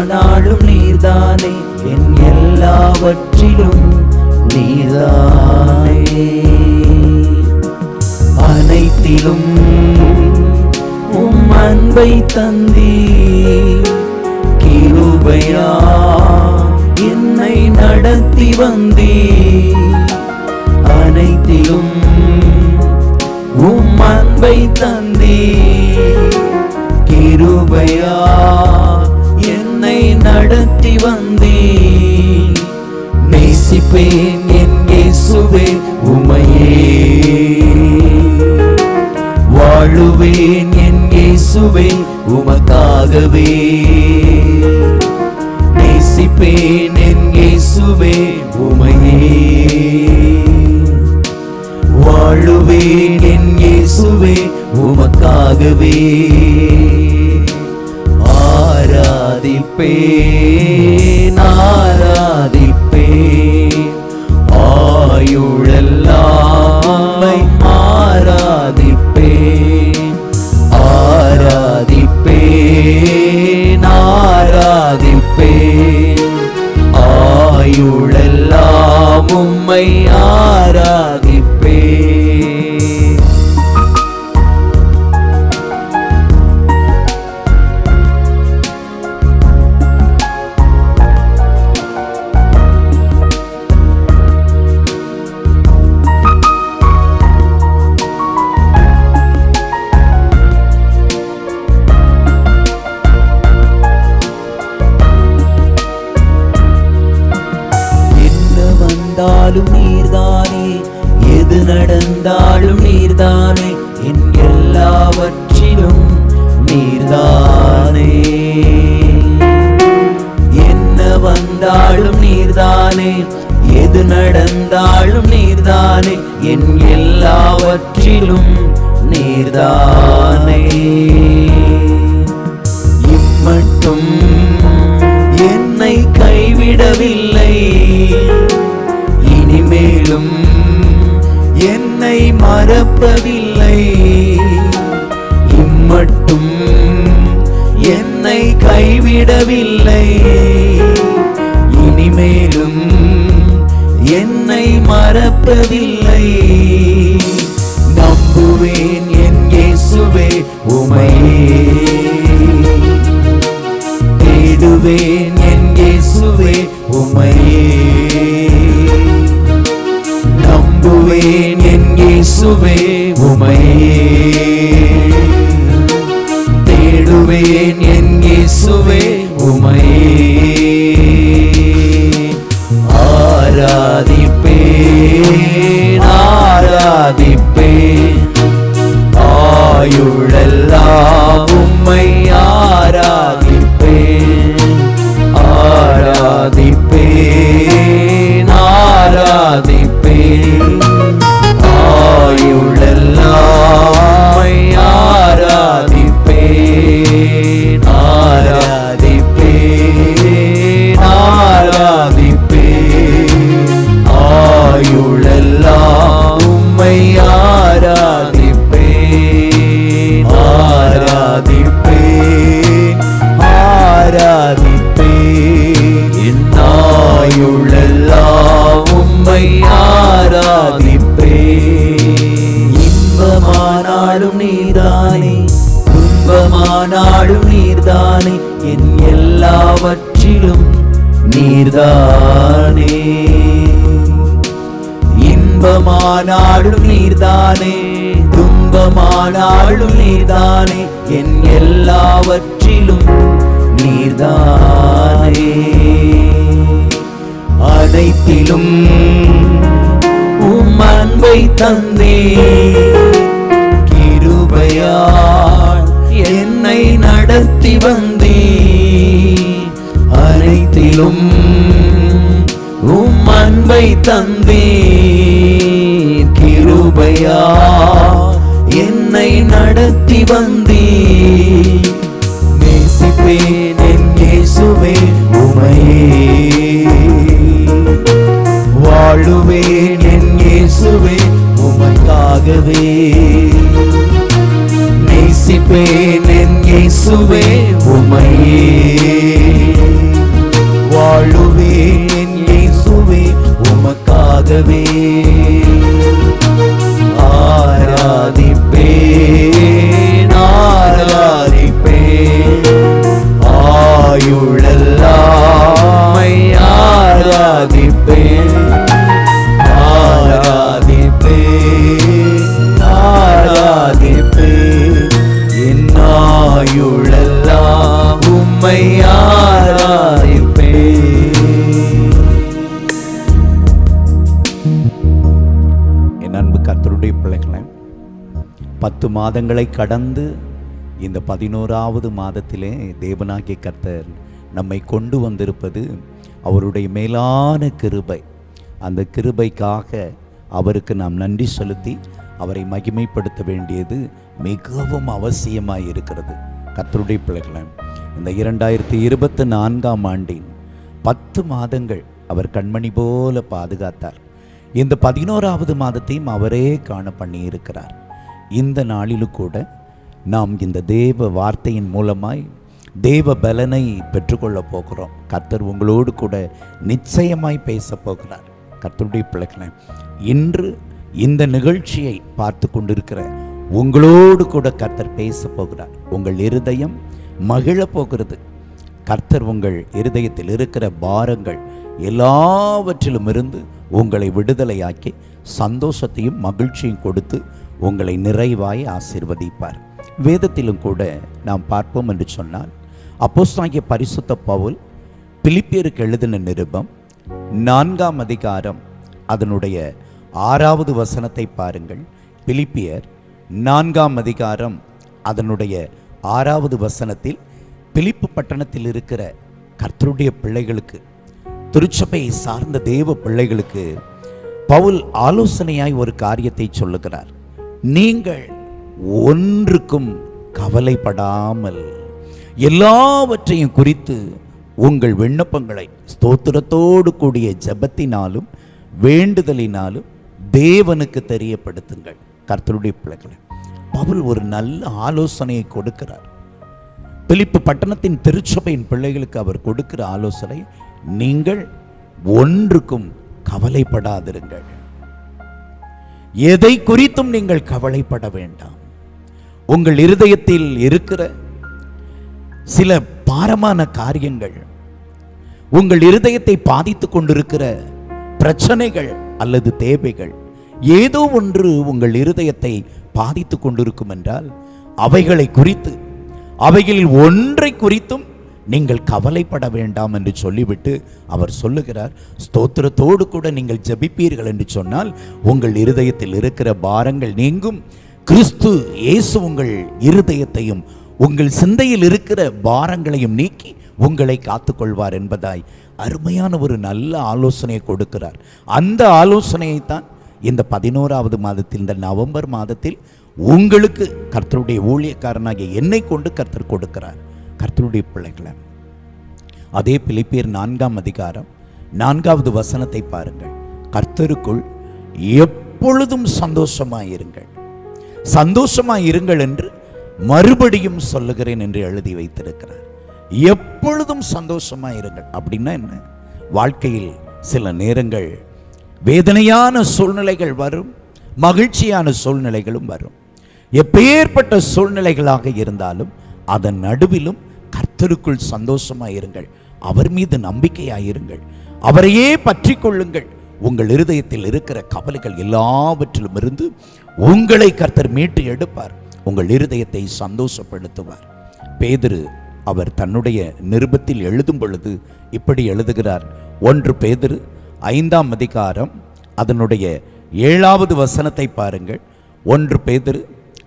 துன்பமானாலும் நீர்தானே? என் எல்லாவற்றிலும் நீதானே அனைத்திலும் உம் அன்பை தந்தி கிருபையா என்னை நடத்தி வந்தீ அனைத்திலும் உம் அன்பை தந்தீ கிருபையா நடத்தி வந்தீ நேசிப்பேன் என் இயேசுவே உமையே. வாழுவேன் என் இயேசுவே உமக்காகவே. நேசிப்பேன் என் இயேசுவே உமையே. வாழுவேன் என் இயேசுவே உமக்காகவே. ஆராதிப்பேன் நாரா வந்தாலும் நீர்தானே? எது நடந்தாலும் நீர்தானே? என் எல்லாவற்றிலும் நீர்தானே. இம்மட்டும் என்னை கைவிடவில்லை. இனிமேலும் என்னை மறப்பவில்லை. இம்மட்டும் என்னை கைவிடவில்லை. மறப்பதில்லை. நம்புவேன் என் இயேசுவே உமையே. தேடுவேன் என் இயேசுவே உமையே. நம்புவேன் என் இயேசுவே உமையே. தேடுவேன் என் இயேசுவே நீர்தானே இன்பமானாலும் நீர்தானே. துன்பமானாலும் நீர்தானே. என் எல்லாவற்றிலும் நீர்தானே. அனைத்திலும் உம் அன்பை தந்தே. கிருபையால் என்னை நடத்தி வந்தே. அனைத்திலும் உம் அன்பை தந்தீர். கிருபையா என்னை நடத்தி வந்தீர். நேசிப்பேன் என் இயேசுவே உமையே. வாழுவேன் என் இயேசுவே உமைக்காகவே. நேசிப்பேன் என் இயேசுவே உமையே. வாழுவேன் மாதங்களை கடந்து இந்த பதினோராவது மாதத்திலே தேவனாகிய கர்த்தர் நம்மை கொண்டு வந்திருப்பது அவருடைய மேலான கிருபை. அந்த கிருபைக்காக அவருக்கு நாம் நன்றி செலுத்தி அவரை மகிமைப்படுத்த வேண்டியது மிகவும் அவசியமாக இருக்கிறது. கத்தருடைய பிள்ளைகளை இந்த இரண்டாயிரத்தி இருபத்தி நான்காம் ஆண்டின் பத்து மாதங்கள் அவர் கண்மணி போல பாதுகாத்தார். இந்த பதினோராவது மாதத்தையும் அவரே காண பண்ணியிருக்கிறார். இருக்கிறார் இந்த நாளிலும் கூட நாம் இந்த தேவ வார்த்தையின் மூலமாய் தேவ பலனை பெற்றுக்கொள்ளப் போகிறோம். கர்த்தர் உங்களோடு கூட நிச்சயமாய் பேச போகிறார். கர்த்தருடைய பிள்ளைகளை இன்று இந்த நிகழ்ச்சியை பார்த்து கொண்டிருக்கிற உங்களோடு கூட கர்த்தர் பேச போகிறார். உங்கள் இருதயம் மகிழப் போகிறது. கர்த்தர் உங்கள் இருதயத்தில் இருக்கிற பாரங்கள் எல்லாவற்றிலும் இருந்து உங்களை விடுதலையாக்கி சந்தோஷத்தையும் மகிழ்ச்சியும் கொடுத்து உங்களை நிறைவாய் ஆசீர்வதிப்பார். வேதத்திலும் கூட நாம் பார்ப்போம் என்று சொன்னால் அப்போஸ்தாகிய பரிசுத்த பவுல் பிலிப்பியருக்கு எழுதின நிருபம் நான்காம் அதிகாரம் அதனுடைய ஆறாவது வசனத்தை பாருங்கள். பிலிப்பியர் நான்காம் அதிகாரம் அதனுடைய ஆறாவது வசனத்தில் பிலிப்பு பட்டணத்தில் இருக்கிற கர்த்தருடைய பிள்ளைகளுக்கு திருச்சபையை சார்ந்த தேவ பிள்ளைகளுக்கு பவுல் ஆலோசனையாய் ஒரு காரியத்தை சொல்லுகிறார். நீங்கள் ஒன்றுக்கும் கவலைப்படாமல் எல்லாவற்றையும் குறித்து உங்கள் விண்ணப்பங்களை ஸ்தோத்திரத்தோடு கூடிய ஜெபத்தினாலும் வேண்டுதலினாலும் தேவனுக்கு தெரியப்படுத்துங்கள். கர்த்தருடைய பிள்ளைகளை பவுல் ஒரு நல்ல ஆலோசனையை கொடுக்கிறார். பிலிப்பு பட்டணத்தின் திருச்சபையின் பிள்ளைகளுக்கு அவர் கொடுக்கிற ஆலோசனை நீங்கள் ஒன்றுக்கும் கவலைப்படாதிருங்கள். எதை குறித்தும் நீங்கள் கவலைப்பட வேண்டாம். உங்கள் இருதயத்தில் இருக்கிற சில பாரமான காரியங்கள் உங்கள் இருதயத்தை பாதித்துக் கொண்டிருக்கிற பிரச்சனைகள் அல்லது தேவைகள் ஏதோ ஒன்று உங்கள் இருதயத்தை பாதித்துக் கொண்டிருக்கும் என்றால் அவைகளை குறித்து அவைகளில் ஒன்றை குறித்தும் நீங்கள் கவலைப்பட வேண்டாம் என்று சொல்லிவிட்டு அவர் சொல்லுகிறார் ஸ்தோத்திரத்தோடு கூட நீங்கள் ஜபிப்பீர்கள் என்று சொன்னால் உங்கள் இருதயத்தில் இருக்கிற பாரங்கள் நீங்கும். கிறிஸ்து இயேசு உங்கள் இருதயத்தையும் உங்கள் சிந்தையில் இருக்கிற பாரங்களையும் நீக்கி உங்களை காத்துக்கொள்வார் என்பதாய் அருமையான ஒரு நல்ல ஆலோசனையை கொடுக்கிறார். அந்த ஆலோசனையை தான் இந்த பதினோராவது மாதத்தில் இந்த நவம்பர் மாதத்தில் உங்களுக்கு கர்த்தருடைய ஊழியக்காரனாகிய என்னை கொண்டு கர்த்தர் கொடுக்கிறார். கர்த்தருடைய பிள்ளைகளை. அதே பிலிப்பியர் நான்காம் அதிகாரம் நான்காவது வசனத்தை பாருங்கள். கர்த்தருக்குள் எப்பொழுதும் சந்தோஷமாயிருங்கள். சந்தோஷமாயிருங்கள் என்று மறுபடியும் சொல்லுகிறேன் என்று எழுதி வைத்திருக்கிறார். எப்பொழுதும் சந்தோஷமாயிருங்கள். அப்படின்னா என்ன? வாழ்க்கையில் சில நேரங்கள் வேதனையான சூழ்நிலைகள் வரும் மகிழ்ச்சியான சூழ்நிலைகளும் வரும். எப்பேற்பட்ட சூழ்நிலைகளாக இருந்தாலும் அதன் நடுவிலும் கர்த்தருக்குள் சந்தோஷமாயிருங்கள். அவர் மீது நம்பிக்கையாயிருங்கள். அவரையே பற்றி கொள்ளுங்கள் உங்கள் இருதயத்தில் இருக்கிற கவலைகள் எல்லாவற்றிலும் இருந்து உங்களை கர்த்தர் மீட்டு எடுப்பார். உங்கள் இருதயத்தை சந்தோஷப்படுத்துவார். பேதரு அவர் தன்னுடைய நிருபத்தில் எழுதும் பொழுது இப்படி எழுதுகிறார். ஒன்று பேதிரு ஐந்தாம் அதிகாரம் அதனுடைய ஏழாவது வசனத்தை பாருங்கள். ஒன்று பேதிரு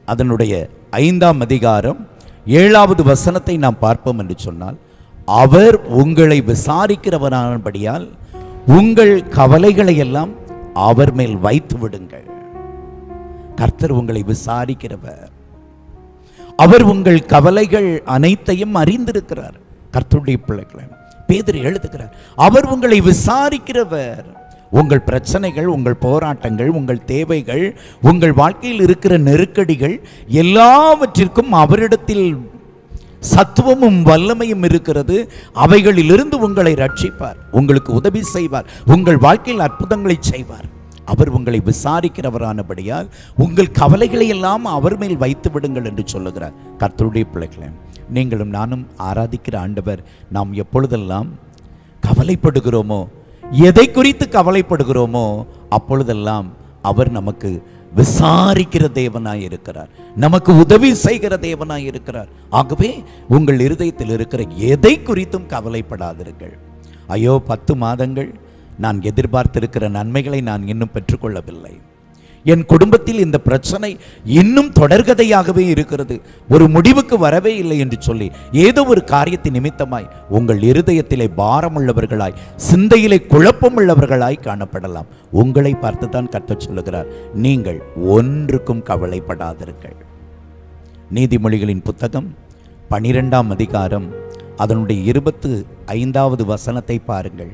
அதனுடைய ஐந்தாம் அதிகாரம் ஏழாவது வசனத்தை நாம் பார்ப்போம் என்று சொன்னால் அவர் உங்களை விசாரிக்கிறவரானபடியால் உங்கள் கவலைகளை எல்லாம் அவர் மேல் வைத்து விடுங்கள். கர்த்தர் உங்களை விசாரிக்கிறவர். அவர் உங்கள் கவலைகள் அனைத்தையும் அறிந்திருக்கிறார். கர்த்தருடைய பிள்ளைகளை பேதர் எழுதுகிறார் அவர் உங்களை விசாரிக்கிறவர். உங்கள் பிரச்சனைகள் உங்கள் போராட்டங்கள் உங்கள் தேவைகள் உங்கள் வாழ்க்கையில் இருக்கிற நெருக்கடிகள் எல்லாவற்றிற்கும் அவரிடத்தில் சத்துவமும் வல்லமையும் இருக்கிறது. அவைகளிலிருந்து உங்களை ரட்சிப்பார். உங்களுக்கு உதவி செய்வார். உங்கள் வாழ்க்கையில் அற்புதங்களை செய்வார். அவர் உங்களை விசாரிக்கிறவரானபடியால் உங்கள் கவலைகளை எல்லாம் அவர் மேல் வைத்து விடுங்கள் என்று சொல்லுகிறார். கர்த்தருடைய பிள்ளைகளே நீங்களும் நானும் ஆராதிக்கிற ஆண்டவர் நாம் எப்பொழுதெல்லாம் கவலைப்படுகிறோமோ எதை குறித்து கவலைப்படுகிறோமோ அப்பொழுதெல்லாம் அவர் நமக்கு விசாரிக்கிற தேவனாய் இருக்கிறார். நமக்கு உதவி செய்கிற தேவனாய் இருக்கிறார். ஆகவே உங்கள் இருதயத்தில் இருக்கிற எதை குறித்தும் கவலைப்படாதிருங்கள். ஐயோ பத்து மாதங்கள் நான் எதிர்பார்த்திருக்கிற நன்மைகளை நான் இன்னும் பெற்றுக்கொள்ளவில்லை. என் குடும்பத்தில் இந்த பிரச்சனை இன்னும் தொடர்கதையாகவே இருக்கிறது. ஒரு முடிவுக்கு வரவே இல்லை என்று சொல்லி ஏதோ ஒரு காரியத்தின் நிமித்தமாய் உங்கள் இருதயத்திலே பாரமுள்ளவர்களாய் சிந்தையிலே குழப்பமுள்ளவர்களாய் காணப்படலாம். உங்களை பார்த்து தான் கர்த்தர் சொல்லுகிறார். நீங்கள் ஒன்றுக்கும் கவலைப்படாதிருங்கள். நீதிமொழிகளின் புத்தகம் பனிரெண்டாம் அதிகாரம் அதனுடைய இருபத்து ஐந்தாவது வசனத்தை பாருங்கள்.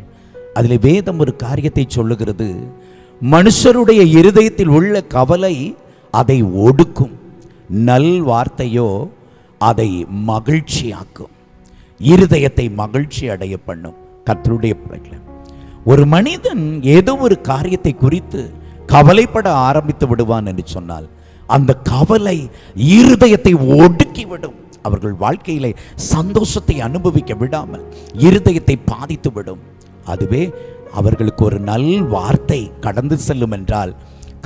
அதில் வேதம் ஒரு காரியத்தை சொல்லுகிறது. மனுஷருடைய இருதயத்தில் உள்ள கவலை அதை ஒடுக்கும். நல் வார்த்தையோ அதை மகிழ்ச்சியாக்கும். இருதயத்தை மகிழ்ச்சி அடைய பண்ணும். கத்தருடைய பிள்ளைகளை ஒரு மனிதன் ஏதோ ஒரு காரியத்தை குறித்து கவலைப்பட ஆரம்பித்து விடுவான் என்று சொன்னால் அந்த கவலை இருதயத்தை ஒடுக்கி விடும் அவர்கள் வாழ்க்கையிலே சந்தோஷத்தை அனுபவிக்க விடாமல் இருதயத்தை பாதித்து விடும். அதுவே அவர்களுக்கு ஒரு நல் வார்த்தை கடந்து செல்லும் என்றால்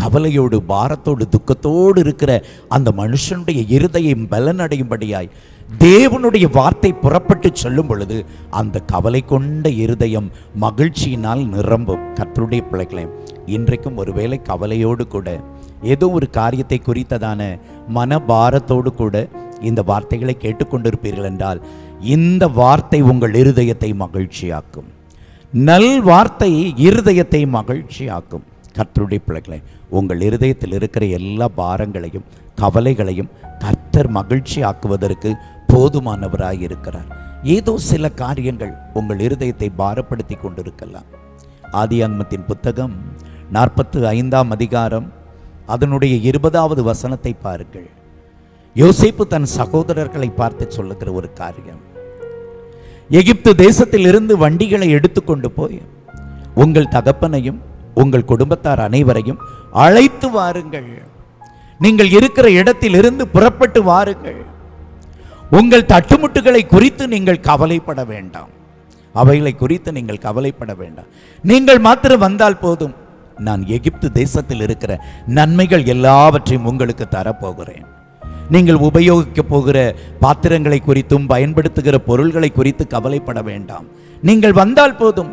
கவலையோடு பாரத்தோடு துக்கத்தோடு இருக்கிற அந்த மனுஷனுடைய இருதயம் பலனடையும்படியாய் தேவனுடைய வார்த்தை புறப்பட்டு சொல்லும் பொழுது அந்த கவலை கொண்ட இருதயம் மகிழ்ச்சியினால் நிரம்பும். கற்றுடைய பிள்ளைகளே இன்றைக்கும் ஒருவேளை கவலையோடு கூட ஏதோ ஒரு காரியத்தை குறித்ததான மனபாரத்தோடு கூட இந்த வார்த்தைகளை கேட்டுக்கொண்டிருப்பீர்கள் என்றால் இந்த வார்த்தை உங்கள் இருதயத்தை மகிழ்ச்சியாக்கும். நல் வார்த்தை இருதயத்தை மகிழ்ச்சியாக்கும். கர்த்தருடைய பிள்ளைகளை உங்கள் இருதயத்தில் இருக்கிற எல்லா பாரங்களையும் கவலைகளையும் கர்த்தர் மகிழ்ச்சி ஆக்குவதற்கு போதுமானவராக இருக்கிறார். ஏதோ சில காரியங்கள் உங்கள் இருதயத்தை பாரப்படுத்தி கொண்டிருக்கலாம். ஆதியாங்மத்தின் புத்தகம் நாற்பத்து ஐந்தாம் அதிகாரம் அதனுடைய இருபதாவது வசனத்தை பாருங்கள். யோசிப்பு தன் சகோதரர்களை பார்த்து சொல்லுகிற ஒரு காரியம். எகிப்து தேசத்தில் இருந்து வண்டிகளை எடுத்துக்கொண்டு போய் உங்கள் தகப்பனையும் உங்கள் குடும்பத்தார் அனைவரையும் அழைத்து வாருங்கள். நீங்கள் இருக்கிற இடத்திலிருந்து புறப்பட்டு வாருங்கள். உங்கள் தட்டுமுட்டுகளை குறித்து நீங்கள் கவலைப்பட வேண்டாம். அவைகளை குறித்து நீங்கள் கவலைப்பட வேண்டாம். நீங்கள் மாத்திரம் வந்தால் போதும். நான் எகிப்து தேசத்தில் இருக்கிற நன்மைகள் எல்லாவற்றையும் உங்களுக்கு தரப்போகிறேன். நீங்கள் உபயோகிக்க போகிற பாத்திரங்களை குறித்தும் பயன்படுத்துகிற பொருள்களை குறித்து கவலைப்பட வேண்டாம். நீங்கள் வந்தால் போதும்.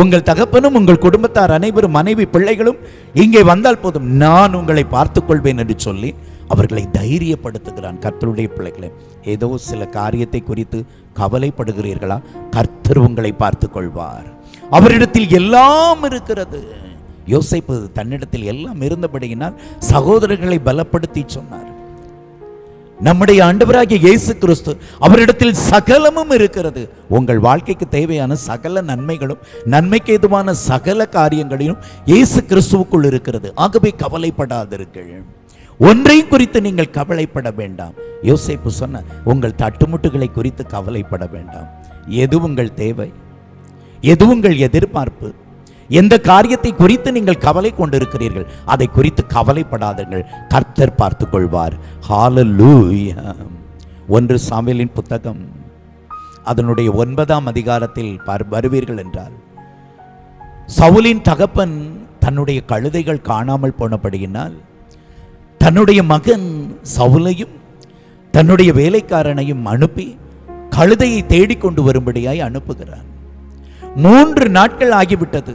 உங்கள் தகப்பனும் உங்கள் குடும்பத்தார் அனைவரும் மனைவி பிள்ளைகளும் இங்கே வந்தால் போதும். நான் உங்களை பார்த்து கொள்வேன் என்று சொல்லி அவர்களை தைரியப்படுத்துகிறான் கர்த்தருடைய பிள்ளைகளை. ஏதோ சில காரியத்தை குறித்து கவலைப்படுகிறீர்களா? கர்த்தர் உங்களை பார்த்து கொள்வார் அவரிடத்தில் எல்லாம் இருக்கிறது. யோசிப்பது தன்னிடத்தில் எல்லாம் இருந்தபடியினால் சகோதரர்களை பலப்படுத்தி சொன்னார். நம்முடைய ஆண்டவராகிய இயேசு கிறிஸ்து அவரிடத்தில் சகலமும் இருக்கிறது. உங்கள் வாழ்க்கைக்கு தேவையான சகல நன்மைகளும் நன்மைக்கு எதுவான சகல காரியங்களையும் இயேசு கிறிஸ்துவுக்குள் இருக்கிறது. ஆகவே கவலைப்படாதிருங்கள். ஒன்றையும் குறித்து நீங்கள் கவலைப்பட வேண்டாம். யோசேப்பு சொன்ன உங்கள் தட்டுமுட்டுகளை குறித்து கவலைப்பட வேண்டாம். எது உங்கள் தேவை? எது உங்கள் எதிர்பார்ப்பு? எந்த காரியத்தை குறித்து நீங்கள் கவலை கொண்டிருக்கிறீர்கள் அதை குறித்து கவலைப்படாதீர்கள். கர்த்தர் பார்த்து கொள்வார் ஹalleluya ஒன்று சாமியலின் புத்தகம். அதனுடைய ஒன்பதாம் அதிகாரத்தில் வருவீர்கள் என்றால் சவுலின் தகப்பன் தன்னுடைய கழுதைகள் காணாமல் போனபடியினால் தன்னுடைய மகன் சவுலையும் தன்னுடைய வேலைக்காரனையும் அனுப்பி கழுதையை தேடிக்கொண்டு வரும்படியாய் அனுப்புகிறான். மூன்று நாட்கள் ஆகிவிட்டது.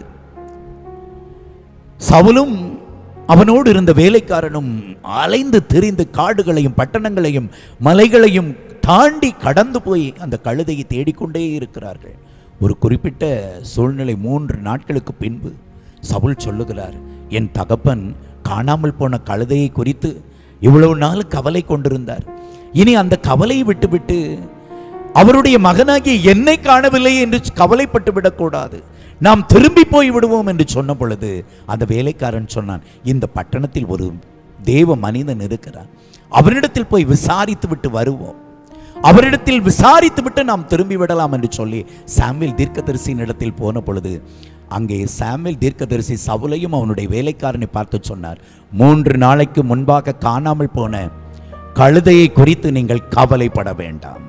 சவுலும் அவனோடு இருந்த வேலைக்காரனும் அலைந்து திரிந்து காடுகளையும் பட்டணங்களையும் மலைகளையும் தாண்டி கடந்து போய் அந்த கழுதையை தேடிக்கொண்டே இருக்கிறார்கள். ஒரு குறிப்பிட்ட சூழ்நிலை மூன்று நாட்களுக்கு பின்பு சவுல் சொல்லுகிறார் என் தகப்பன் காணாமல் போன கழுதையை குறித்து இவ்வளவு நாள் கவலை கொண்டிருந்தார். இனி அந்த கவலையை விட்டுவிட்டு அவருடைய மகனாகிய என்னை காணவில்லை என்று கவலைப்பட்டு விடக்கூடாது நாம் திரும்பி போய் விடுவோம் என்று சொன்ன பொழுது அந்த வேலைக்காரன் சொன்னான் இந்த பட்டணத்தில் ஒரு தேவ மனிதன் இருக்கிறார் அவரிடத்தில் போய் விசாரித்து விட்டு வருவோம். அவரிடத்தில் விசாரித்து விட்டு நாம் திரும்பி விடலாம் என்று சொல்லி சாமியல் தீர்க்கதரிசியின் இடத்தில் போன பொழுது அங்கே சாமியல் தீர்க்கதரிசி சவுலையும் அவனுடைய வேலைக்காரனை பார்த்து சொன்னார் மூன்று நாளைக்கு முன்பாக காணாமல் போன கழுதையை குறித்து நீங்கள் கவலைப்பட வேண்டாம்.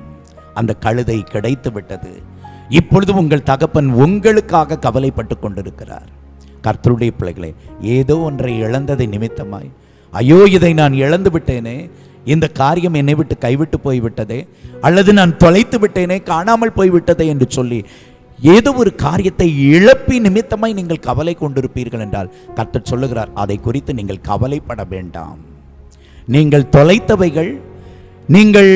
அந்த கழுதை கிடைத்து விட்டது. இப்பொழுது உங்கள் தகப்பன் உங்களுக்காக கவலைப்பட்டு கொண்டிருக்கிறார். கர்த்தருடைய பிள்ளைகளே ஏதோ ஒன்றை இழந்ததை நிமித்தமாய் ஐயோ இதை நான் இழந்து விட்டேனே இந்த காரியம் என்னை விட்டு கைவிட்டு போய்விட்டதே அல்லது நான் தொலைத்து விட்டேனே காணாமல் போய்விட்டதே என்று சொல்லி ஏதோ ஒரு காரியத்தை இழப்பி நிமித்தமாய் நீங்கள் கவலை கொண்டிருப்பீர்கள் என்றால் கர்த்தர் சொல்லுகிறார் அதை குறித்து நீங்கள் கவலைப்பட வேண்டாம். நீங்கள் தொலைத்தவைகள் நீங்கள்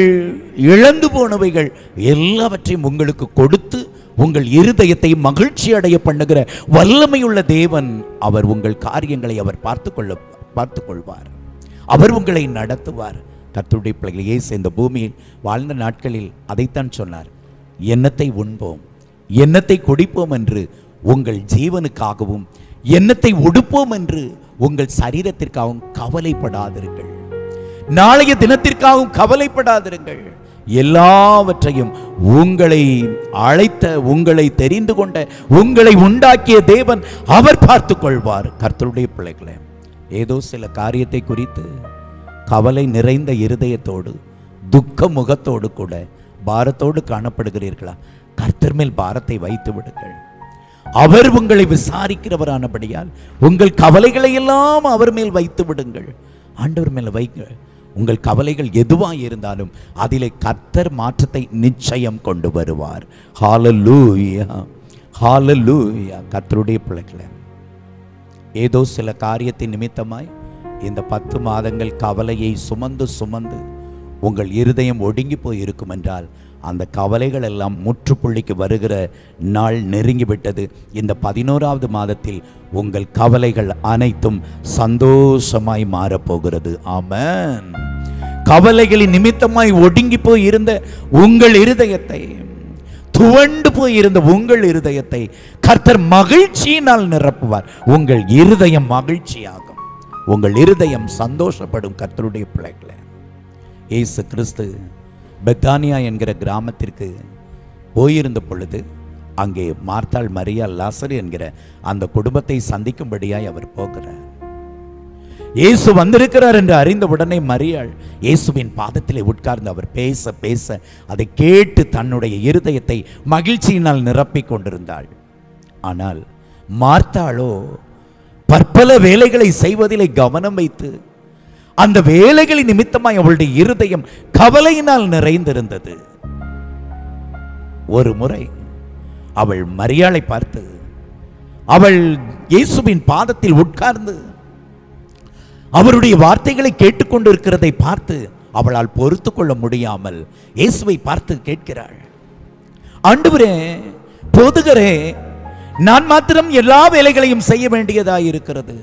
இழந்து போனவைகள் எல்லாவற்றையும் உங்களுக்கு கொடுத்து உங்கள் இருதயத்தை மகிழ்ச்சி அடைய பண்ணுகிற வல்லமையுள்ள தேவன் அவர் உங்கள் காரியங்களை அவர் பார்த்து கொள்ள பார்த்து கொள்வார் அவர் உங்களை நடத்துவார். கர்த்தருடைய பிள்ளைகள் இயேசு இந்த பூமியில் வாழ்ந்த நாட்களில் அதைத்தான் சொன்னார். எண்ணத்தை உண்போம்? எண்ணத்தை குடிப்போம் என்று உங்கள் ஜீவனுக்காகவும் எண்ணத்தை உடுப்போம் என்று உங்கள் சரீரத்திற்காகவும் கவலைப்படாதிருங்கள். நாளைய தினத்திற்காகவும் கவலைப்படாதிருங்கள். எல்லாவற்றையும் உங்களை அழைத்த உங்களை தெரிந்து கொண்ட உங்களை உண்டாக்கிய தேவன் அவர் பார்த்து கொள்வார். கர்த்தருடைய பிள்ளைகளை ஏதோ சில காரியத்தை குறித்து கவலை நிறைந்த இருதயத்தோடு துக்க முகத்தோடு கூட பாரத்தோடு காணப்படுகிறீர்களா? கர்த்தர் மேல் பாரத்தை வைத்து விடுங்கள். அவர் உங்களை விசாரிக்கிறவரானபடியால் உங்கள் கவலைகளை எல்லாம் அவர் மேல் வைத்து விடுங்கள். ஆண்டவர் மேல் வைங்கள். உங்கள் கவலைகள் எதுவாக இருந்தாலும் அதிலே கர்த்தர் மாற்றத்தை நிச்சயம் கொண்டு வருவார். ஹாலலூயா ஹாலலூயா கர்த்தருடைய பிள்ளைகளை ஏதோ சில காரியத்தின் நிமித்தமாய் இந்த பத்து மாதங்கள் கவலையை சுமந்து சுமந்து உங்கள் இருதயம் ஒடுங்கி போய் இருக்கும் என்றால் அந்த கவலைகள் எல்லாம் முற்றுப்புள்ளிக்கு வருகிற நாள் நெருங்கிவிட்டது இந்த பதினோராவது மாதத்தில் உங்கள் கவலைகள் அனைத்தும் சந்தோஷமாய் மாறப்போகிறது. ஆமன். கவலைகளின் நிமித்தமாய் ஒடுங்கி போய் இருந்த உங்கள் இருதயத்தை துவண்டு போய் இருந்த உங்கள் இருதயத்தை கர்த்தர் மகிழ்ச்சியினால் நிரப்புவார். உங்கள் இருதயம் மகிழ்ச்சியாகும். உங்கள் இருதயம் சந்தோஷப்படும் கர்த்தருடைய பிள்ளைகளை. இயேசு கிறிஸ்து பெத்தானியா என்கிற கிராமத்திற்கு போயிருந்த பொழுது அங்கே மார்த்தாள் மரியா லாசர் என்கிற அந்த குடும்பத்தை சந்திக்கும்படியாய் அவர் போகிறார். இயேசு வந்திருக்கிறார் என்று அறிந்த உடனே மரியாள் இயேசுவின் பாதத்திலே உட்கார்ந்து அவர் பேச பேச அதை கேட்டு தன்னுடைய இருதயத்தை மகிழ்ச்சியினால் நிரப்பிக் கொண்டிருந்தாள். ஆனால் மார்த்தாளோ பற்பல வேலைகளை செய்வதிலே கவனம் வைத்து அந்த வேலைகளின் நிமித்தமாய் அவளுடைய இருதயம் கவலையினால் நிறைந்திருந்தது. ஒரு முறை அவள் மரியாளை பார்த்து அவள் இயேசுவின் பாதத்தில் உட்கார்ந்து அவருடைய வார்த்தைகளை கேட்டுக்கொண்டிருக்கிறதை பார்த்து அவளால் பொறுத்து கொள்ள முடியாமல் இயேசுவை பார்த்து கேட்கிறாள். ஆண்டவரே போதுகரே நான் மாத்திரம் எல்லா வேலைகளையும் செய்ய வேண்டியதாக இருக்கிறது.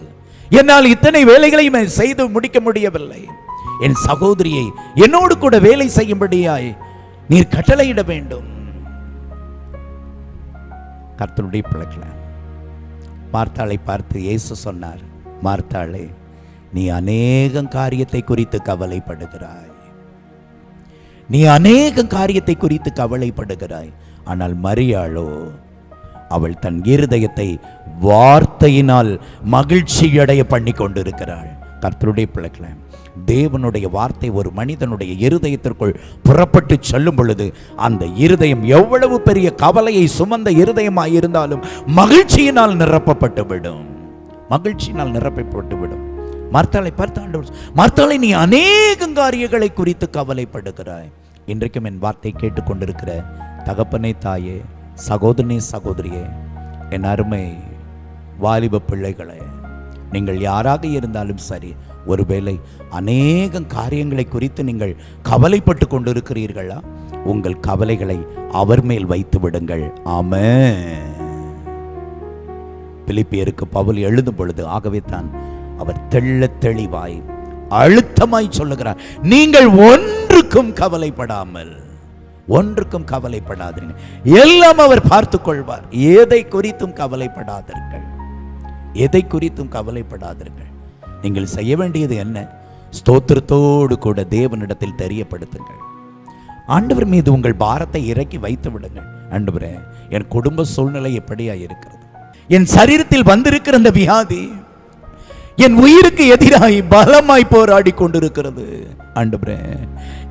என்னால் இத்தனை வேலைகளையும் செய்து முடிக்க முடியவில்லை. என் சகோதரியை என்னோடு கூட வேலை செய்யும்படியாய் நீர் கட்டளையிட வேண்டும். கர்த்தருடைய பிள்ளைகளை மார்த்தாளை பார்த்து இயேசு சொன்னார் மார்த்தாளே நீ அநேகம் காரியத்தை குறித்து கவலைப்படுகிறாய். நீ அநேகம் காரியத்தை குறித்து கவலைப்படுகிறாய். ஆனால் மரியாளோ அவள் தன் இருதயத்தை வார்த்தையினால் மகிழ்ச்சியடைய பண்ணி கொண்டிருக்கிறாள் கர்த்தருடைய பிள்ளைகளை தேவனுடைய வார்த்தை ஒரு மனிதனுடைய இருதயத்திற்குள் புறப்பட்டு செல்லும் பொழுது அந்த இருதயம் எவ்வளவு பெரிய கவலையை சுமந்த இருதயமாக இருந்தாலும் மகிழ்ச்சியினால் நிரப்பப்பட்டு விடும். மகிழ்ச்சியினால் நிரப்பப்பட்டு விடும். மர்த்தாளை பார்த்து மர்த்தாளை நீ அநேக காரியங்களை குறித்து கவலைப்படுகிறாய். இன்றைக்கும் என் வார்த்தை கேட்டுக்கொண்டிருக்கிற தகப்பனே தாயே சகோதரனே சகோதரியே என் அருமை வாலிப பிள்ளைகளே நீங்கள் யாராக இருந்தாலும் சரி ஒருவேளை அநேக காரியங்களை குறித்து நீங்கள் கவலைப்பட்டு கொண்டிருக்கிறீர்களா? உங்கள் கவலைகளை அவர் மேல் வைத்து விடுங்கள். ஆம பிலிப்பியருக்கு பவுல் எழுதும் பொழுது ஆகவே தான் அவர் தெள்ள தெளிவாய் அழுத்தமாய் சொல்லுகிறார் நீங்கள் ஒன்றுக்கும் கவலைப்படாமல் ஒன்றுக்கும் கவலைப்படாதீர்கள். எல்லாம் அவர் பார்த்துக் கொள்வார். எதை குறித்தும் கவலைப்படாதீர்கள். எதை குறித்தும் கவலைப்படாதீர்கள் நீங்கள் செய்ய வேண்டியது என்ன? ஸ்தோத்திரத்தோடு கூட தேவனிடத்தில் தெரியப்படுத்துங்கள். ஆண்டவர் மீது உங்கள் பாரத்தை இறக்கி வைத்து விடுங்கள். ஆண்டவரே என் குடும்ப சூழ்நிலை எப்படியா இருக்கிறது? என் சரீரத்தில் வந்திருக்கிற அந்த வியாதி என் உயிருக்கு எதிராய் பலமாய் போராடி கொண்டிருக்கிறது. ஆண்டவரே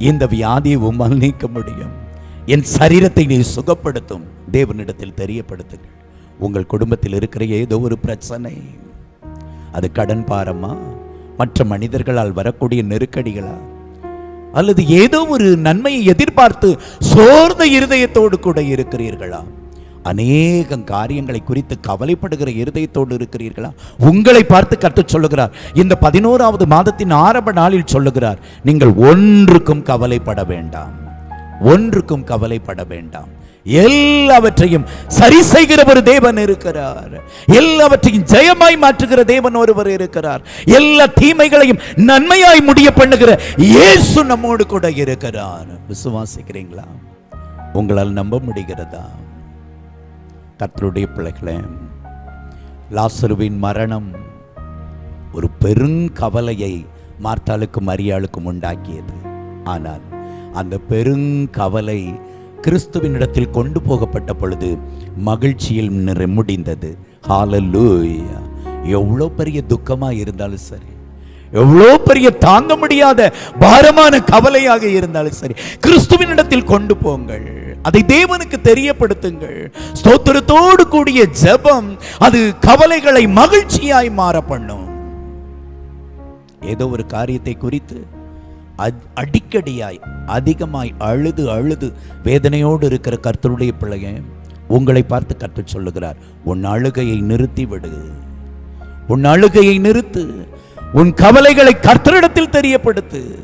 இந்த வியாதியை உம்மால் நீக்க முடியும். என் சரீரத்தை நீ சுகப்படுத்தும். தேவனிடத்தில் தெரியப்படுத்துங்கள். உங்கள் குடும்பத்தில் இருக்கிற ஏதோ ஒரு பிரச்சனை. அது கடன் பாரமா? மற்ற மனிதர்களால் வரக்கூடிய நெருக்கடிகளா? அல்லது ஏதோ ஒரு நன்மையை எதிர்பார்த்து சோர்ந்த இருதயத்தோடு கூட இருக்கிறீர்களா? அநேகம் காரியங்களை குறித்து கவலைப்படுகிற இருதயத்தோடு இருக்கிறீர்களா? உங்களை பார்த்து கற்று சொல்லுகிறார். இந்த பதினோராவது மாதத்தின் ஆரம்ப நாளில் சொல்லுகிறார் நீங்கள் ஒன்றுக்கும் கவலைப்பட வேண்டாம். ஒன்றுக்கும் கவலைப்பட வேண்டாம். எல்லாவற்றையும் சரி செய்கிற ஒரு தேவன் இருக்கிறார். எல்லாவற்றையும் ஜெயமாய் மாற்றுகிற தேவன் ஒருவர் இருக்கிறார். எல்லா தீமைகளையும் நன்மையாய் முடிய பண்ணுகிற இயேசு நம்மோடு கூட இருக்கிறார். விசுவாசிக்கிறீங்களா? உங்களால் நம்ப முடிகிறதா? கத்தருடைய பிள்ளைகளே லாசருவின் மரணம் ஒரு பெருங்கவலையை மார்த்தாளுக்கும் மரியாளுக்கும் உண்டாக்கியது. ஆனால் அந்த பெருங்கவலை கிறிஸ்துவினிடத்தில் கொண்டு போகப்பட்ட பொழுது மகிழ்ச்சியில் முடிந்தது. ஹாலல்லூயா எவ்வளோ பெரிய துக்கமா இருந்தாலும் சரி. எவ்வளோ பெரிய தாங்க முடியாத பாரமான கவலையாக இருந்தாலும் சரி. கிறிஸ்துவினிடத்தில் கொண்டு போங்கள். அதை தேவனுக்கு தெரியப்படுத்துங்கள். ஸ்தோத்திரத்தோடு கூடிய ஜெபம் அது கவலைகளை மகிழ்ச்சியாய் மாற பண்ணும் ஏதோ ஒரு காரியத்தை குறித்து அடிக்கடியாய் அதிகமாய் அழுது அழுது வேதனையோடு இருக்கிற கர்த்தருடைய பிள்ளைய உங்களை பார்த்து கற்று சொல்லுகிறார் உன் அழுகையை நிறுத்தி விடு. உன் அழுகையை நிறுத்து. உன் கவலைகளை கர்த்தரிடத்தில் தெரியப்படுத்து.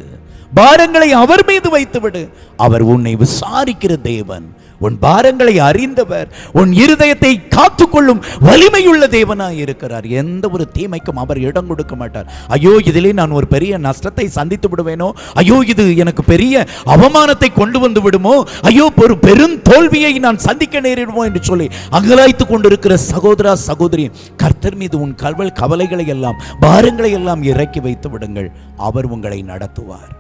பாரங்களை அவர் மீது வைத்து விடு. அவர் உன்னை விசாரிக்கிற தேவன். உன் பாரங்களை அறிந்தவர் உன் இருதயத்தை காத்துக்கொள்ளும் வலிமையுள்ள தேவனாய் இருக்கிறார். எந்த ஒரு தீமைக்கும் அவர் இடம் கொடுக்க மாட்டார். ஐயோ இதிலே நான் ஒரு பெரிய நஷ்டத்தை சந்தித்து விடுவேனோ? ஐயோ இது எனக்கு பெரிய அவமானத்தை கொண்டு வந்து விடுமோ? ஐயோ ஒரு பெரும் தோல்வியை நான் சந்திக்க நேரிடுமோ என்று சொல்லி அகலாய்த்து கொண்டிருக்கிற சகோதரா சகோதரி கர்த்தர் மீது உன் கவல் கவலைகளை எல்லாம் பாரங்களை எல்லாம் இறக்கி வைத்து விடுங்கள். அவர் உங்களை நடத்துவார்.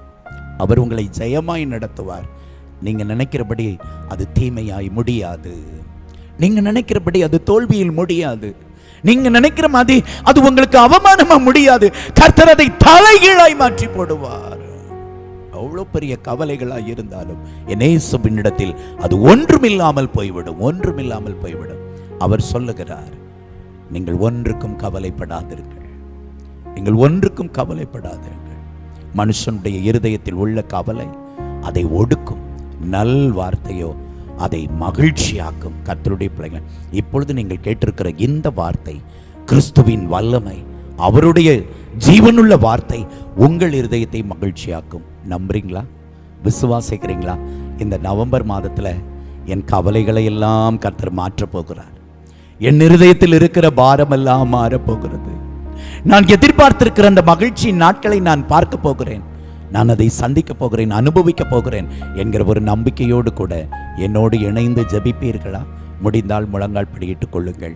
அவர் உங்களை ஜெயமாய் நடத்துவார். நீங்க நினைக்கிறபடி அது தீமையாய் முடியாது. நீங்க நினைக்கிறபடி அது தோல்வியில் முடியாது. நீங்க நினைக்கிற மாதிரி அது உங்களுக்கு அவமானமா முடியாது. கர்த்தர் அதை தலைகீழாய் மாற்றி போடுவார். அவ்வளோ பெரிய கவலைகளாய் இருந்தாலும் என்னேசுவினிடத்தில் அது ஒன்றுமில்லாமல் போய்விடும் ஒன்றுமில்லாமல் போய்விடும். அவர் சொல்லுகிறார் நீங்கள் ஒன்றுக்கும் கவலைப்படாதீர்கள் நீங்கள் ஒன்றுக்கும் கவலைப்படாதிருங்கள். மனுஷனுடைய இருதயத்தில் உள்ள கவலை அதை ஒடுக்கும். நல் வார்த்தையோ அதை மகிழ்ச்சியாக்கும் கத்தருடைய பிள்ளைகள். இப்பொழுது நீங்கள் கேட்டிருக்கிற இந்த வார்த்தை கிறிஸ்துவின் வல்லமை அவருடைய ஜீவனுள்ள வார்த்தை உங்கள் இருதயத்தை மகிழ்ச்சியாக்கும். நம்புறீங்களா? விசுவாசிக்கிறீங்களா? இந்த நவம்பர் மாதத்துல என் கவலைகளை எல்லாம் கர்த்தர் மாற்றப் போகிறார். என் இருதயத்தில் இருக்கிற பாரமெல்லாம் மாறப் போகிறது. நான் எதிர்பார்த்திருக்கிற அந்த மகிழ்ச்சியின் நாட்களை நான் பார்க்க போகிறேன். நான் அதை சந்திக்க போகிறேன் அனுபவிக்க போகிறேன் என்கிற ஒரு நம்பிக்கையோடு கூட என்னோடு இணைந்து ஜெபிப்பீர்களா? முடிந்தால் முழங்கால் படியிட்டுக் கொள்ளுங்கள்.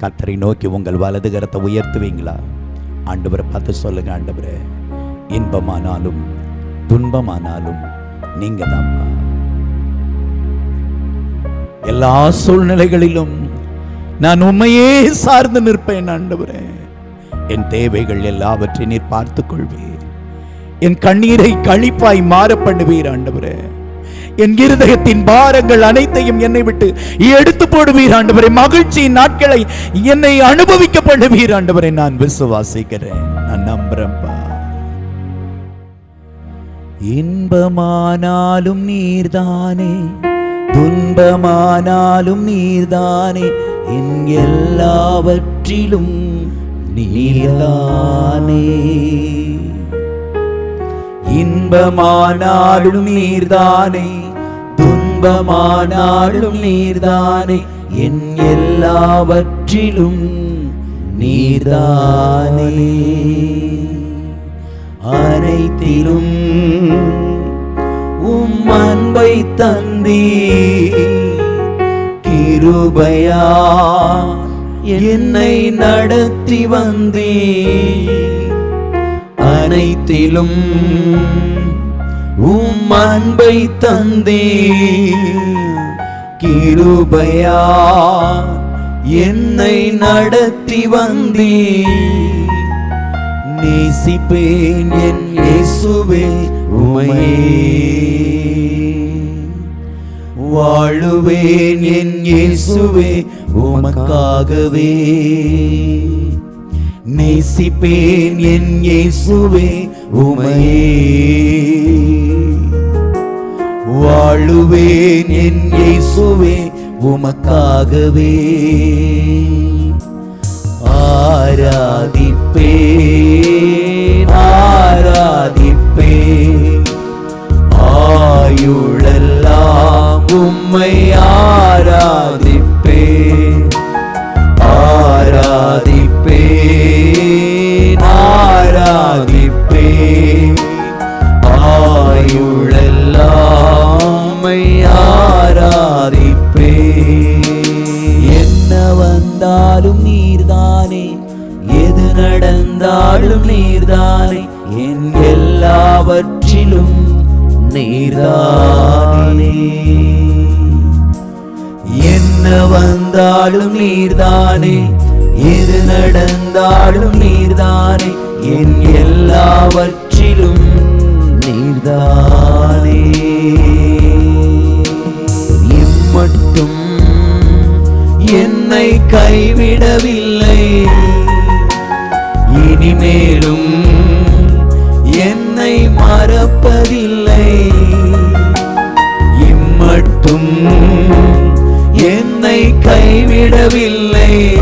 கத்தரை நோக்கி உங்கள் வலது கரத்தை உயர்த்துவீங்களா? ஆண்டவரை பார்த்து சொல்லுங்க ஆண்டவரே. இன்பமானாலும் துன்பமானாலும் நீங்க தான் எல்லா சூழ்நிலைகளிலும் நான் உண்மையே சார்ந்து நிற்பேன் ஆண்டவரே. என் தேவைகள் எல்லாவற்றையும் நீர் பார்த்துக் கொள்வேன் என் கண்ணீரை கழிப்பாய் மாற பண்ணுவீர் ஆண்டவரே. என் இருதயத்தின் பாரங்கள் அனைத்தையும் என்னை விட்டு எடுத்து போடுவீர் ஆண்டவரே. மகிழ்ச்சியின் நாட்களை என்னை அனுபவிக்க பண்ணுவீர் ஆண்டவரை. நான் விசுவாசிக்கிறேன். நான் நம்புறேன்பா இன்பமானாலும் நீர்தானே. துன்பமானாலும் நீர்தானே. என் எல்லாவற்றிலும் நீர்தானே. இன்பமானாலும் நீர்தானே துன்பமானாலும் நீர்தானே என் எல்லாவற்றிலும் நீர்தானே. அனைத்திலும் உம் அன்பை தந்தி கிருபையா என்னை நடத்தி வந்தே அனைத்திலும் உம் அன்பை தந்தே கிருபையா என்னை நடத்தி வந்தே நேசிப்பேன் என் இயேசுவே உமையே. வாழுவேன் என் இயேசுவே உமக்காகவே. நேசிப்பேன் என் இயேசுவே உமையே. வாழுவேன் என் இயேசுவே உமக்காகவே. ஆராதிப்பே ஆராதிப்பே ஆயுளெல்லாம் உம்மை ஆராதிப்பே ஆராதி ஆராதிப்பேன் ஆராதிப்பேன். ஆயுளெல்லாம் உம்மை என்ன வந்தாலும் நீர்தானே? எது நடந்தாலும் நீர்தானே? என் எல்லாவற்றிலும் நீர்தானே. என்ன வந்தாலும் நீர்தானே? எது நடந்தாலும் நீர்தானே? என் எல்லாவற்றிலும் நீர்தானே. மட்டும் என்னை கைவிடவில்லை. இனிமேலும் என்னை மறப்பதில்லை. இம்மட்டும் என்னை கைவிடவில்லை.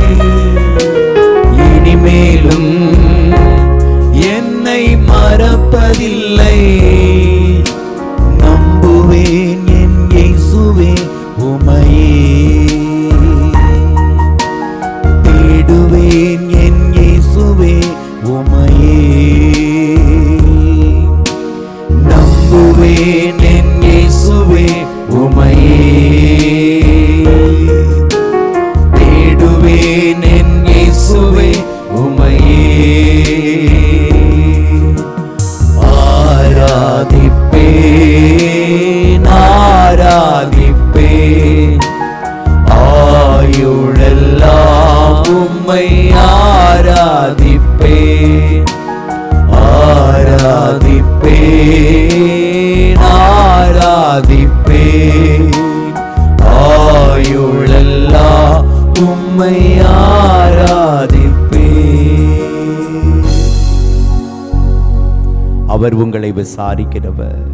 மறுப்பதில்லை நம்புவேன் என் இயேசுவே உமையே. தேடுவேன் என் இயேசுவே உமையே. நம்புவேன் என் இயேசுவே உமையே. தேடுவேன் என் இயேசுவே உமையே. விசாரிக்கிறவர்.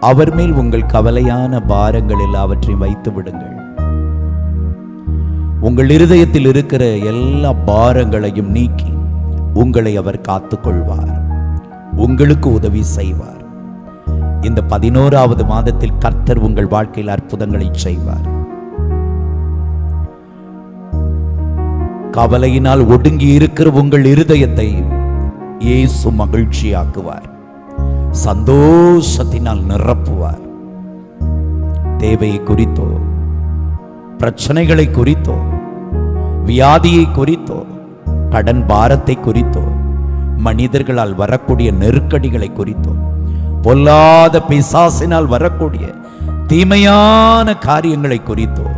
அவர் மேல் உங்கள் கவலையான பாரங்கள் எல்லாவற்றையும் வைத்து விடுங்கள். உங்கள் இருதயத்தில் இருக்கிற எல்லா பாரங்களையும் நீக்கி உங்களை அவர் காத்துக்கொள்வார். உங்களுக்கு உதவி செய்வார். இந்த பதினோராவது மாதத்தில் கர்த்தர் உங்கள் வாழ்க்கையில் அற்புதங்களை செய்வார். கவலையினால் ஒடுங்கி இருக்கிற உங்கள் இருதயத்தை இயேசு மகிழ்ச்சியாக்குவார். சந்தோஷத்தினால் நிரப்புவார். தேவையை குறித்தோ பிரச்சனைகளை குறித்தோ வியாதியை குறித்தோ கடன் பாரத்தை குறித்தோ மனிதர்களால் வரக்கூடிய நெருக்கடிகளை குறித்தோ பொல்லாத பிசாசினால் வரக்கூடிய தீமையான காரியங்களை குறித்தோ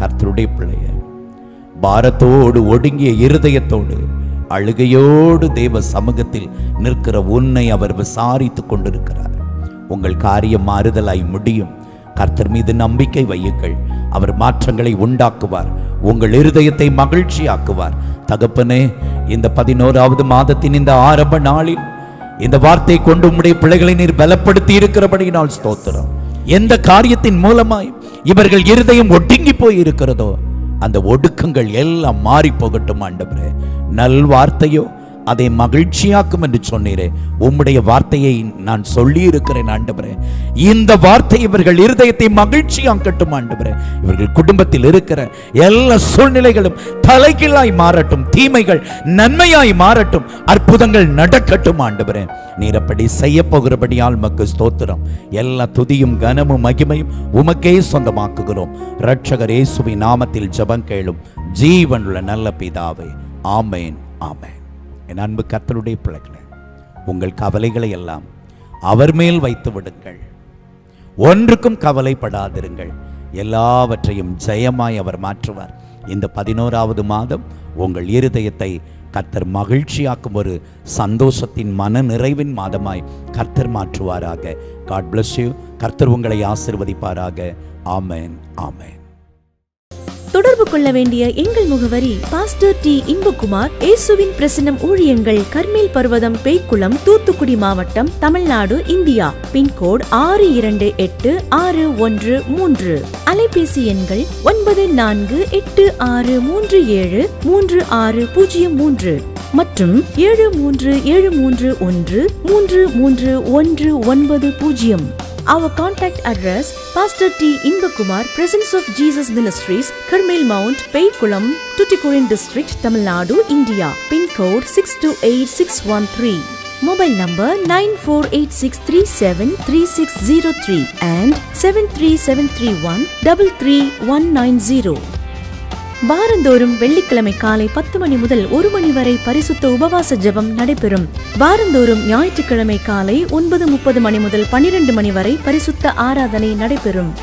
கர்த்தருடைய பிள்ளைய பாரத்தோடு ஒடுங்கிய இருதயத்தோடு அழுகையோடு தேவ சமூகத்தில் நிற்கிற உன்னை அவர் விசாரித்துக் கொண்டிருக்கிறார். உங்கள் காரியம் மாறுதலாய் முடியும். கர்த்தர் மீது நம்பிக்கை வையுங்கள். அவர் மாற்றங்களை உண்டாக்குவார். உங்கள் இருதயத்தை மகிழ்ச்சியாக்குவார். தகப்பனே இந்த பதினோராவது மாதத்தின் இந்த ஆரம்ப நாளில் இந்த வார்த்தை கொண்டு உம்முடைய பிள்ளைகளை நீர் பலப்படுத்தி இருக்கிறபடியினால் ஸ்தோத்திரம். எந்த காரியத்தின் மூலமாய் இவர்கள் இருதயம் ஒடுங்கி போய் இருக்கிறதோ அந்த ஒடுக்கங்கள் எல்லாம் மாறி போகட்டும் ஆண்டவரே. நல் வார்த்தையோ அதை மகிழ்ச்சியாக்கும் என்று சொன்னீரே. உம்முடைய வார்த்தையை நான் சொல்லி இருக்கிறேன் ஆண்டவரே. இந்த வார்த்தை இவர்கள் இருதயத்தை மகிழ்ச்சியாக்கட்டும் ஆண்டவரே. இவர்கள் குடும்பத்தில் இருக்கிற எல்லா சூழ்நிலைகளும் தலைகீழாய் மாறட்டும் தீமைகள் நன்மையாய் மாறட்டும் அற்புதங்கள் நடக்கட்டும் ஆண்டவரே. நீர் அப்படி செய்ய போகிறபடியால் மக்கு ஸ்தோத்திரம். எல்லா துதியும் கனமும் மகிமையும் உமக்கே சொந்தமாக்குகிறோம். ரட்சகர் இயேசுவின் நாமத்தில் ஜெபம் கேளும். ஜீவனுள்ள நல்ல பிதாவே. ஆமேன் ஆமேன். என் அன்பு கர்த்தருடைய பிள்ளைகளை உங்கள் கவலைகளை எல்லாம் அவர் மேல் வைத்து விடுங்கள். ஒன்றுக்கும் கவலைப்படாதிருங்கள். எல்லாவற்றையும் ஜெயமாய் அவர் மாற்றுவார். இந்த பதினோராவது மாதம் உங்கள் இருதயத்தை கர்த்தர் மகிழ்ச்சியாக்கும் ஒரு சந்தோஷத்தின் மன நிறைவின் மாதமாய் கர்த்தர் மாற்றுவாராக. காட் பிளஸ் யூ கர்த்தர் உங்களை ஆசிர்வதிப்பாராக. ஆமேன் ஆமேன் தொடர்பு கொள்ள வேண்டிய எங்கள் முகவரி பாஸ்டர் டி இன்பகுமார் இயேசுவின் பிரசன்னம் ஊழியங்கள் கர்மேல் பர்வதம் பேய்க்குளம் தூத்துக்குடி மாவட்டம் தமிழ்நாடு இந்தியா. பின்கோட் ஆறு இரண்டு எட்டு ஆறு ஒன்று மூன்று. அலைபேசி எண்கள் ஒன்பது நான்கு எட்டு ஆறு மூன்று ஏழு மூன்று ஆறு பூஜ்ஜியம் மூன்று. மற்றும் ஏழு மூன்று ஏழு மூன்று ஒன்று மூன்று மூன்று ஒன்று ஒன்பது பூஜ்ஜியம். Our contact address Pastor T. Inbakumar, Presence of Jesus Ministries, Karmel Mount, Paykulam, Tuticorin District, Tamil Nadu, India. Pin code 628613. Mobile number 9486373603 and 73731 33190. வாரந்தோறும் வெள்ளிக்கிழமை காலை பத்து மணி முதல் ஒரு மணி வரை பரிசுத்த உபவாச ஜெபம் நடைபெறும். வாரந்தோறும் ஞாயிற்றுக்கிழமை காலை ஒன்பது முப்பது மணி முதல் பனிரெண்டு மணி வரை பரிசுத்த ஆராதனை நடைபெறும்.